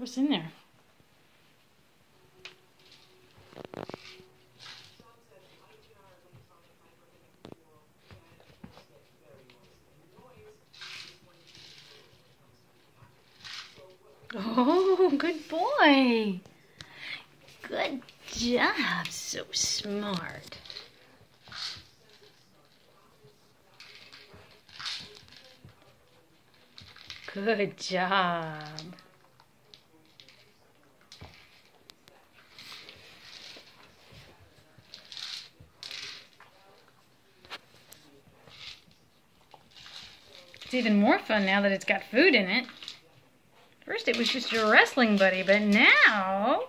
What's in there? Oh, good boy. Good job. So smart. Good job. It's even more fun now that it's got food in it. First it was just your wrestling buddy, but now